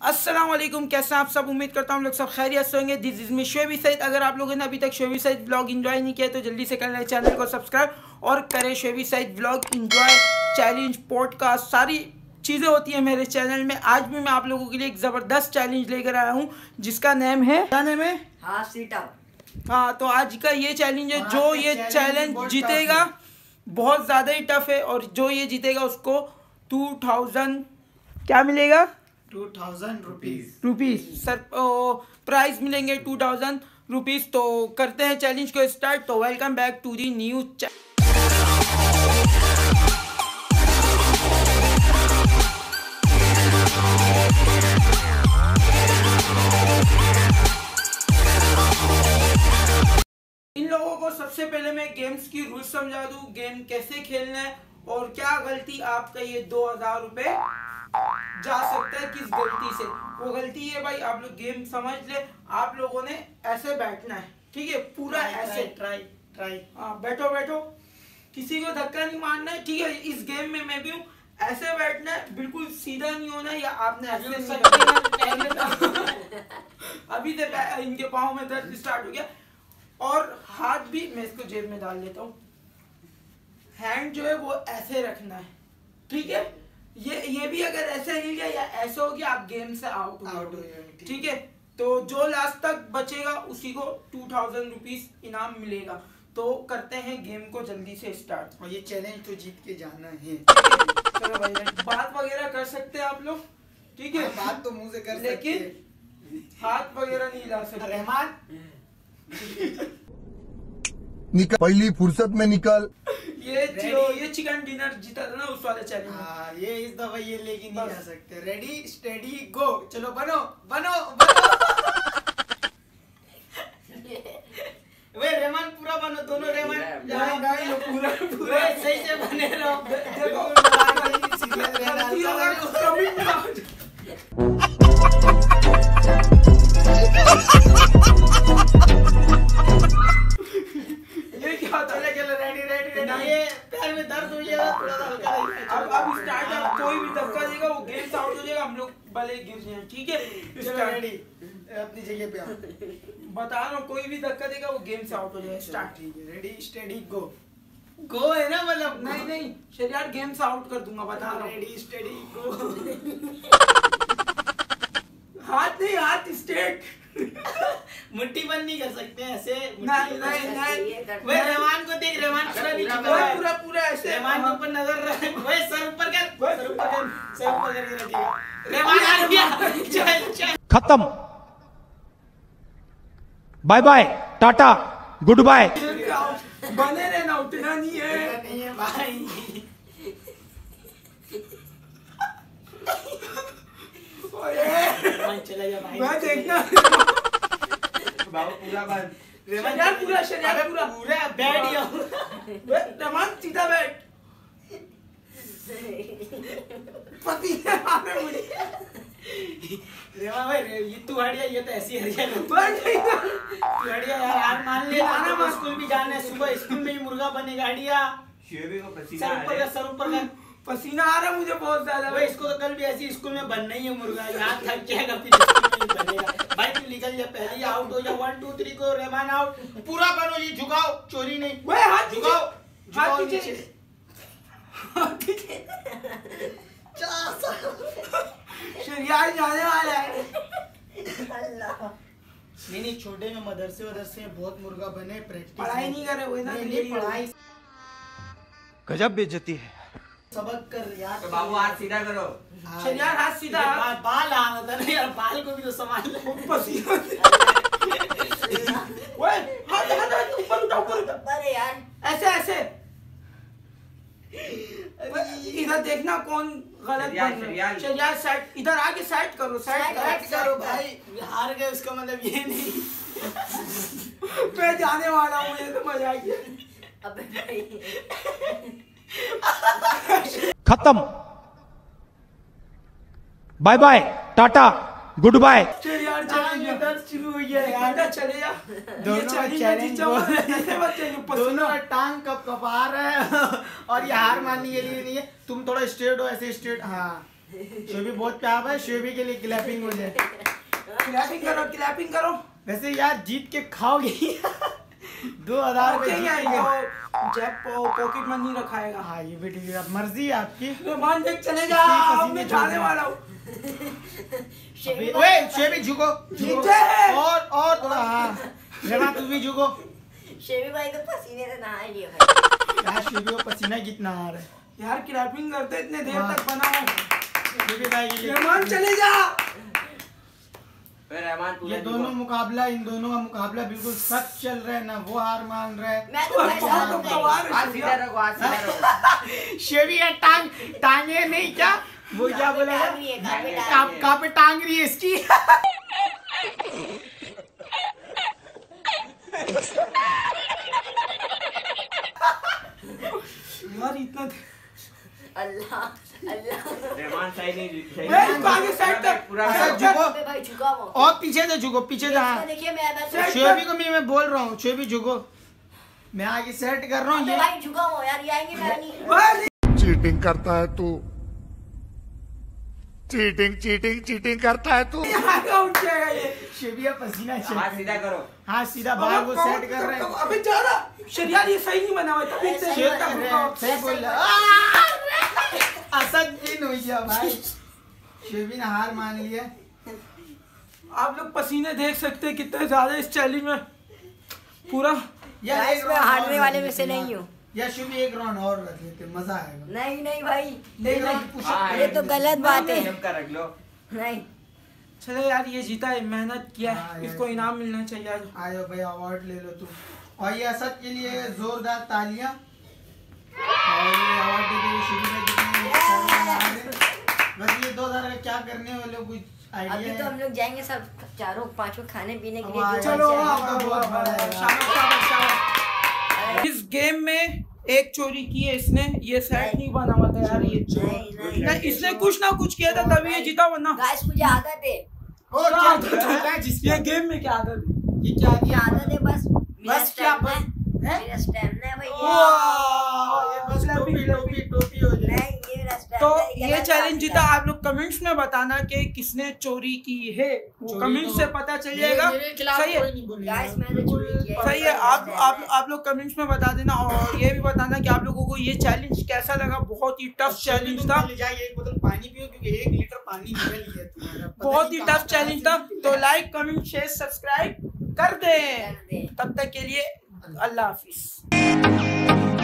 वालेकुम कैसे आप सब? उम्मीद करता हूँ लोग सब खैरियत से होंगे। This is me Shobi Saeed अगर आप लोगों ने अभी तक शोबी सईद ब्लॉग इन्जॉय नहीं किया तो जल्दी से कर लें चैनल को सब्सक्राइब और करें Shobi Saeed blog enjoy challenge podcast सारी चीज़ें होती हैं मेरे चैनल में। आज भी मैं आप लोगों के लिए एक ज़बरदस्त चैलेंज लेकर आया हूँ जिसका नेम है क्या नेम है? हाँ हाँ तो आज का ये चैलेंज है जो ये चैलेंज जीतेगा बहुत ज़्यादा ही टफ है और जो ये जीतेगा उसको टू थाउज़ेंड क्या मिलेगा? Two thousand rupees sir prize मिलेंगे टू थाउज़ेंड रुपीज़ तो करते हैं चैलेंज को स्टार्ट तो welcome back to the new इन लोगों को सबसे पहले मैं गेम्स की रूल समझा दूँ गेम कैसे खेलना है और क्या गलती आपका ये दो हज़ार रुपए जा सकता है किस गलती से? वो गलती है भाई आप लोग गेम समझ ले। आप लोगों ने ऐसे बैठना है ठीक है? पूरा ऐसे। ट्राई ट्राई हाँ बैठो बैठो। किसी को धक्का नहीं मारना है ठीक है? इस गेम में मैं भी हूँ। ऐसे बैठना है बिल्कुल सीधा नहीं होना है या आपने ऐसे। अभी बै- इनके पाँव में दर्द स्टार्ट हो गया। और हाथ भी मैं इसको जेब में डाल लेता हूँ। हैंड जो है वो ऐसे रखना है। ठीक है? ये ये भी अगर ऐसे हिल गया या ऐसे हो गया आप गेम से आउट Out हो। जाओगे, ठीक है। तो जो लास्ट तक बचेगा उसी को टू थाउज़ेंड रुपीज़ इनाम मिलेगा। तो करते हैं गेम को जल्दी से स्टार्ट और ये चैलेंज तो जीत के जाना है। चलो भाई बात वगैरह कर सकते हैं आप लोग। ठीक है? हाँ, बात तो मुँह से कर लेकिन हाथ वगैरह नहीं ला सकते। रहमान। निकल पहली फुर्सत में निकल ये? जो ये चिकन डिनर जीता था ना उस वाले चैलेंज में हाँ ये इस दफ़ा ये लेके नहीं। जा सकते रेडी स्टेडी गो चलो बनो बनो बनो वे रहमान पूरा बनो दोनों रहमान नहीं, नहीं, ये पूरा पूरा सही से बने रहो देखो, अपनी जगह पे आओ. बता रहा हूँ कोई भी धक्का देगा वो गेम से आउट हो जाएगा. स्टार्ट ठीक है. रेडी स्टेडी गो गो है ना मतलब? नहीं नहीं. शरीर यार गेम से आउट कर दूँगा बता रहा हूँ. रेडी स्टेडी गो हाथ नहीं हाथ स्ट्रेट मुट्ठी बंद नहीं कर सकते ऐसे नहीं नहीं नहीं। वे रहमान को देख रहमान पूरा नहीं झुका पूरा पूरा पूरा ऐसे। रहमान के हाँ। ऊपर नज़र रहे वे सर ऊपर कर सर ऊपर कर सर ऊपर करके रखिएगा रहमान आ गया। चल चल। खत्म। Bye bye tata goodbye. बने रहना उठना नहीं है। नहीं है भाई। ओए, रहमान चला जा भाई। मैं देखना। बाबू पूरा पूरा, पूरा। पूरा। बैठ गया वे, रमान सीधा बैठ। पति है हमें मुझे। रहमान भाई ये तू हट गया ये तो ऐसी हट गया तू हट गया यार हार मान ले आना मैं स्कूल भी जाना है सुबह स्कूल में ही मुर्गा बनेगा हटिया सर ऊपर कर सर ऊपर कर पसीना आ रहा है मुझे बहुत ज़्यादा। भाई इसको तो कल भी ऐसी स्कूल में बनना ही है मुर्गा यहाँ थक जाएगा फिर स्कूल में ही बनेगा भाई तू निकल जा पहले ही आउट हो जा वन टू थ्री को रहमान आउट पूरा बनो जी झुकाओ चोरी नहीं। वे हाथ झुकाओ झुकाओ नीचे। हाथ जाने वाला है। नहीं नहीं छोटे में मदरसे वदरसे बहुत मुर्गा बने प्रैक्टिस पढ़ाई नहीं कर रहे हो ना नहीं पढ़ाई। गजब बेइज्जती है। सबक कर यार। तो बाबू हाथ सीधा करो। हाँ, शरियार हाथ सीधा। ये बा- बाल आना था ना यार बाल को भी तो संभाल ले। पसीना। वे हाथ हाथ हाथ ऊपर उठा ऊपर उठा। अरे यार। ऐसे ऐसे। इधर देखना कौन गलत बन रहा है। शरियार साइड इधर आके साइड करो साइड करो। भाई। हार गए उसका मतलब ये नहीं। मैं जाने वाला हूँ मुझे तो मज़ा आ गया। अबे भाई। खत्म। Bye bye tata good bye हाँ, चले जा। दोनों हैं। टांग कप कपा रहा है? और ये हार मानने के लिए नहीं है। तुम थोड़ा स्ट्रेट हो ऐसे स्ट्रेट हाँ। शोभी बहुत प्यार है शोभी के लिए क्लैपिंग हो जाए। क्लैपिंग करो क्लैपिंग करो। वैसे यार जीत के खाओगे दो हज़ार तो जब पॉकेट मनी रखाएगा। हाँ ये भी ठीक है अब मर्ज़ी है आपकी। रहमान देख चले जा मैं जाने वाला हूँ। ओए शेबी झुको झुको। और और थोड़ा हाँ। रेमा तू भी झुको। शेवी भाई तो पसीने से नहा लिए भाई। यार शेबी को पसीना कितना आ रहा है। यार क्लैपिंग करते इतने देर हाँ। तक बना शेबी भाई के लिए। रहमान चले जा। रहमान ये दोनों मुकाबला इन दोनों का मुकाबला बिल्कुल सच चल रहा है ना वो हार मान रहा है। मैं तो है। शेबी का टांग टांगे नहीं क्या? वो क्या बोला है, आप कहाँ पे टांग रही है। इसकी। यार इतना अल्लाह अल्लाह। रहमान सही नहीं सही मैं इसको आगे साइड कर पूरा अच्छा, साइड झुको। वो और पीछे से झुको पीछे से हाँ। देखिए मैं को मैं बोल रहा हूँ शेबी झुको। मैं आगे सेट कर रहा हूँ ये भाई झुका वो यार ये आएँगे मैं नहीं बस चीटिंग करता है तू। चीटिंग चीटिंग चीटिंग करता है तू। यहाँ का उठ जाएगा ये। शेबी का पसीना हाथ सीधा करो। हाँ सीधा बाहर को सेट कर रहे हैं। अबे जा रहा ये सही नहीं बना हुआ है, तभी से सही हैं बोल रहा असद दिन हो भाई। शेबी ने हार मान लिया आप लोग पसीने देख सकते हैं कितने ज़्यादा इस चैलेंज में। पूरा। यार एक मैं हारने वाले में से नहीं हूँ। या शुभी एक राउंड और रख लेते मज़ा आएगा। नहीं नहीं भाई। एक राउंड पुश हाँ, ये तो गलत बात है। रख लो नहीं। चलो यार ये जीता है मेहनत किया हाँ, है इसको इनाम मिलना चाहिए आज आयो भाई अवार्ड ले लो तुम। और ये असद के लिए जोरदार तालियाँ। और ये अवार्ड दे शुरू में हैं। बस ये दो हज़ार का क्या करने वाले कुछ अभी तो हम लोग जाएँगे सब चारों पाँचों खाने पीने के लिए चलो। इस गेम में एक चोरी की है इसने ये सेट नहीं। बना हुआ था यार ये नहीं, नहीं, नहीं, इसने कुछ ना कुछ किया था तभी ये जीता वरना। गाइस मुझे आदत है। ओ क्या आदत है। जिसकी? ये गेम में क्या आदत है? ये क्या ये आदत है बस। बस क्या बस? है। मेरा स्टैमिना है वाह, ये बस टोपी टोपी टोपी हो जाए नहीं ये मेरा स्टैमिना तो ये चैलेंज जीता आप लोग कमेंट्स में बताना कि किसने चोरी की है। कमेंट्स तो- से पता चल जाएगा सही है। कोई नहीं बोलेगा। गाइस मैंने चोरी किया है। सही है। आप आप आप लोग कमेंट्स में बता देना और ये भी बताना कि आप लोगों को ये चैलेंज कैसा लगा। बहुत ही टफ चैलेंज था। ले जाइए एक बोतल पानी पियो क्योंकि एक लीटर पानी निकल गया तुम्हारा पता बहुत ही टफ चैलेंज था। तो लाइक कमेंट शेयर सब्सक्राइब कर दें। कर दें। तब तक के लिए अल्लाह हाफिज।